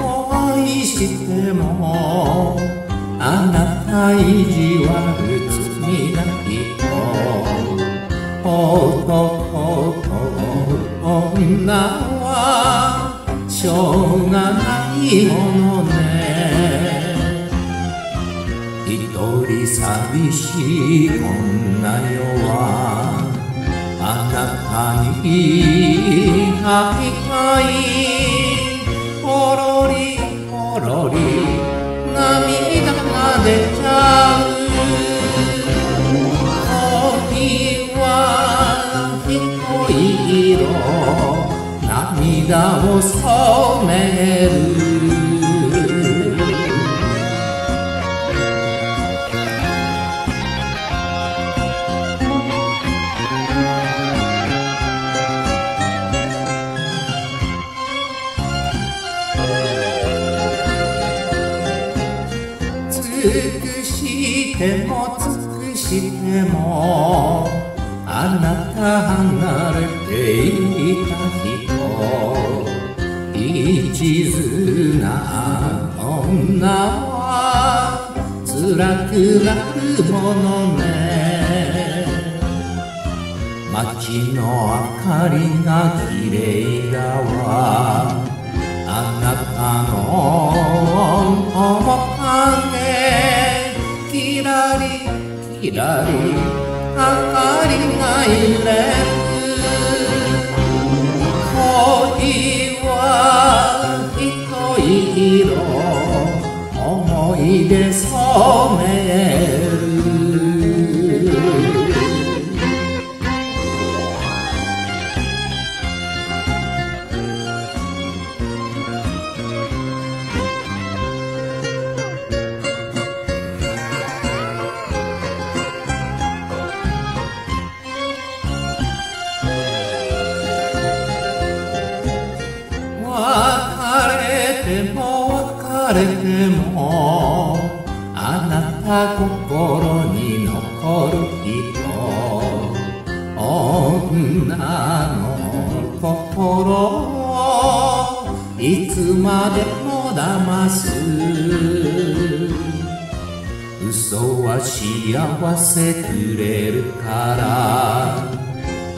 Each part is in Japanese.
を愛してもあなた意地悪罪な人男女はしょうがないものね一人寂しいこんな世はあなたに会いたいほろりほろり涙が出ちゃう。恋は一色涙を染めるくしても尽くしてもあなた離れていた人一途な女は辛くなるものね。街の明かりが綺麗だわ。あなたの面影きらり明かりが揺れる。恋は一息色思い出染める。れてもあなた心に残る人女の心。をいつまでも騙す嘘は幸せくれるから。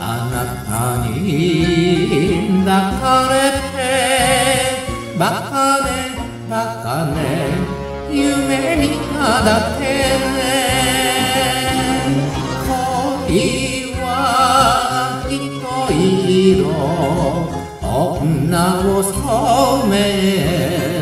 あなたに抱かれてバカねだって恋は一色女を染め